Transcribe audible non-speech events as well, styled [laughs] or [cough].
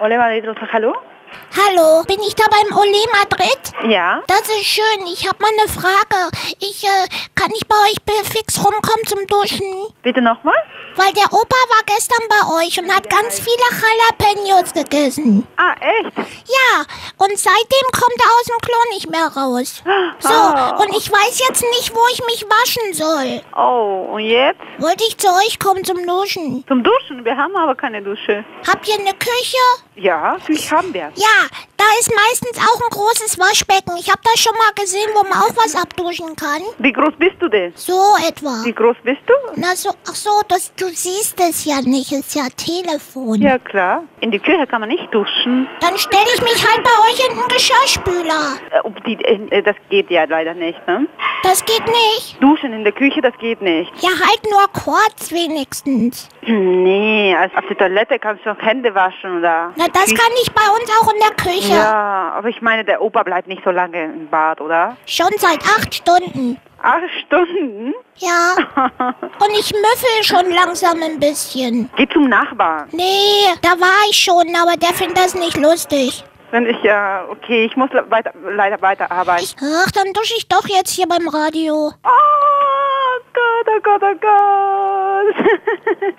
Oliver Madrid, hallo? Hallo, bin ich da beim Ole Madrid? Ja. Das ist schön. Ich habe mal eine Frage. Ich äh, kann ich bei euch fix rumkommen zum Duschen? Bitte nochmal? Weil der Opa war gestern bei euch und hat ganz viele Jalapenos gegessen. Ah, echt? Ja, und seitdem kommt er aus dem Klo nicht mehr raus. So, Oh. und ich weiß jetzt nicht, wo ich mich waschen soll. Oh, und jetzt? Wollte ich zu euch kommen zum Duschen? Zum Duschen? Wir haben aber keine Dusche. Habt ihr eine Küche? Ja, Küche haben wir. Ja, da ist meistens auch ein großes Waschbecken. Ich habe das schon mal gesehen, wo man auch was abduschen kann. Wie groß bist du denn? So etwa. Wie groß bist du? Na so, ach so, das, du siehst es ja nicht, ist ja Telefon. Ja, klar. In die Küche kann man nicht duschen. Dann stelle ich mich halt bei euch in den Geschirrspüler. Äh, ob die, äh, das geht ja leider nicht, ne? Das geht nicht. Duschen in der Küche, das geht nicht. Ja, halt nur kurz wenigstens. Nee, also auf der Toilette kannst du auch Hände waschen oder... Na, das kann ich bei uns auch in der Küche. Ja, aber ich meine, der Opa bleibt nicht so lange im Bad, oder? Schon seit acht Stunden. Acht Stunden? Ja. [laughs] Und ich müffel schon langsam ein bisschen. Geh zum Nachbarn. Nee, da war ich schon, aber der findet das nicht lustig. Wenn ich ja, okay, ich muss weiter, leider weiterarbeiten. Ach, dann dusche ich doch jetzt hier beim Radio. Oh Gott, oh Gott, oh Gott. [laughs]